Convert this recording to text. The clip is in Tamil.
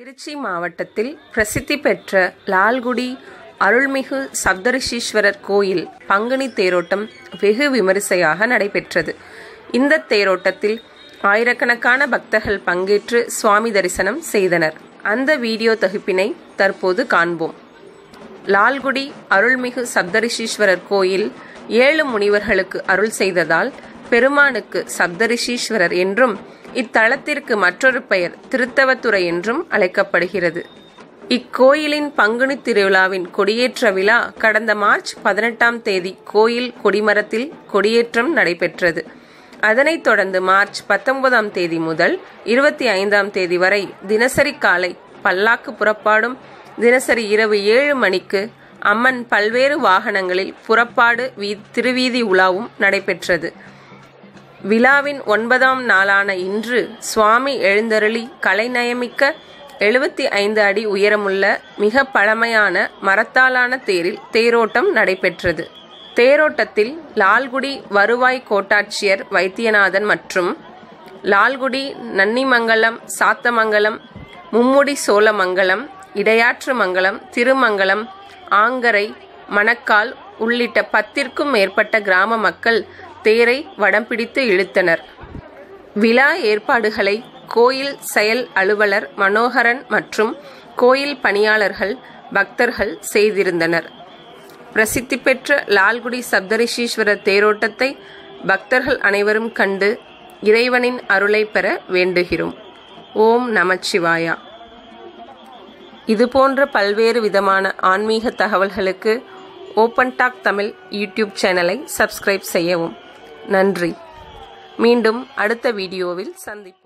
திருச்சி மாவட்டத்தில் பிரசித்தி பெற்ற லால்குடி அருள்மிகு சப்தரிஷீஸ்வரர் கோயில் பங்குனி தேரோட்டம் வெகு விமரிசையாக நடைபெற்றது. இந்த தேரோட்டத்தில் ஆயிரக்கணக்கான பக்தர்கள் பங்கேற்று சுவாமி தரிசனம் செய்தனர். அந்த வீடியோ தொகுப்பினை தற்போது காண்போம். லால்குடி அருள்மிகு சப்தரிஷீஸ்வரர் கோயில் ஏழு முனிவர்களுக்கு அருள் செய்ததால் பெருமானுக்கு சப்தரிஷீஸ்வரர் என்றும் இத்தலத்திற்கு மற்றொரு பெயர் திருத்தவத்துறை என்றும் அழைக்கப்படுகிறது. இக்கோயிலின் பங்குனி திருவிழாவின் கொடியேற்ற விழா கடந்த மார்ச் பதினெட்டாம் தேதி கோயில் கொடிமரத்தில் கொடியேற்றம் நடைபெற்றது. அதனைத் தொடர்ந்து மார்ச் பத்தொன்பதாம் தேதி முதல் இருபத்தி ஐந்தாம் தேதி வரை தினசரி காலை பல்லாக்கு புறப்பாடும் தினசரி இரவு ஏழு மணிக்கு அம்மன் பல்வேறு வாகனங்களில் புறப்பாடு வீ திருவீதி உலாவும் நடைபெற்றது. விழாவின் ஒன்பதாம் நாளான இன்று சுவாமி எழுந்தருளி கலைநயமிக்க எழுபத்தி ஐந்து அடி உயரமுள்ள மிக பழமையான மரத்தாலான தேரில் தேரோட்டம் நடைபெற்றது. தேரோட்டத்தில் லால்குடி வருவாய் கோட்டாட்சியர் வைத்தியநாதன் மற்றும் லால்குடி நன்னிமங்கலம் சாத்தமங்கலம் மும்முடி சோழமங்கலம் இடையாற்று மங்கலம் திருமங்கலம் ஆங்கரை மணக்கால் உள்ளிட்ட பத்திற்கும் மேற்பட்ட கிராம மக்கள் தேரை வடம் பிடித்து இழுத்தனர். விழா ஏற்பாடுகளை கோயில் செயல் அலுவலர் மனோகரன் மற்றும் கோயில் பணியாளர்கள் பக்தர்கள் செய்திருந்தனர். பிரசித்தி பெற்ற லால்குடி சப்தரிஷீஸ்வரர் தேரோட்டத்தை பக்தர்கள் அனைவரும் கண்டு இறைவனின் அருளை பெற வேண்டுகிறோம். ஓம் நமச்சிவாயா. இதுபோன்ற பல்வேறு விதமான ஆன்மீக தகவல்களுக்கு ஓப்பன் டாக் தமிழ் யூடியூப் சேனலை சப்ஸ்கிரைப் செய்யவும். நன்றி. மீண்டும் அடுத்த வீடியோவில் சந்திப்போம்.